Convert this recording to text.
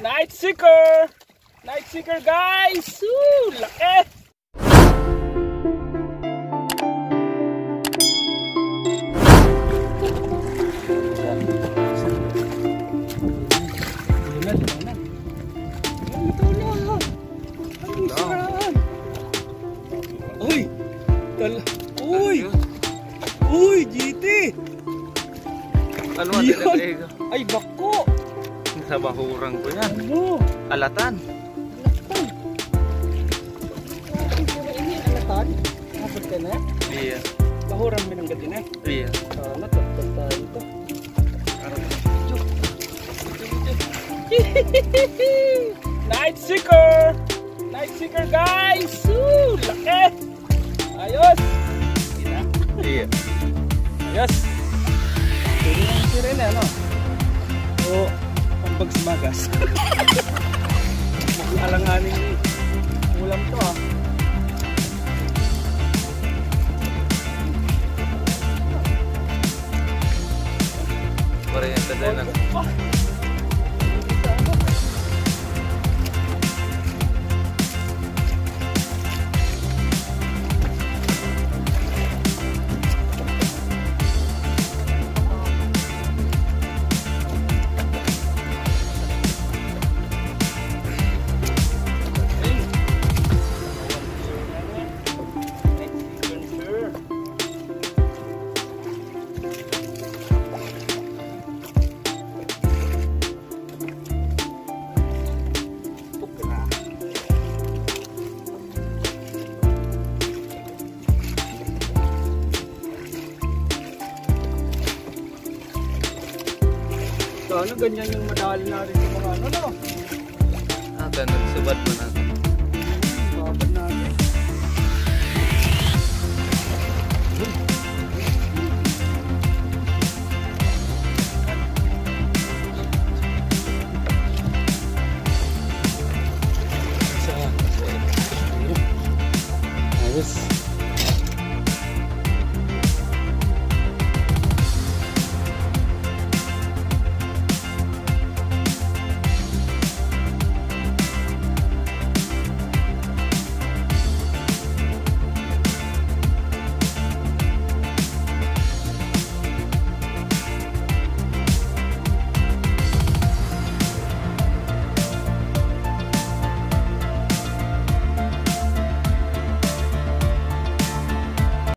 Night seeker! Night seeker guys! Woo! Laki! Uy! GT! Ano ang? Ay, bako! Sa bahurang ko yan. Ano? Alatan. Kapag ka na, Iya. lahuran mo ng gabi na. Iya. Sana tatag tayo ito. Night seeker! Night seeker guys! Woo! Laki! Ayos! Iya. Ayos! Pwede na yung sirene ano? O, pambag sumagas. Alanganin ni ulam to ah. Oriented din ang Sana ganyan yung madali na rin yung mga ano, no? Ah, ganun. Subad mo natin. Babad natin. Ayos.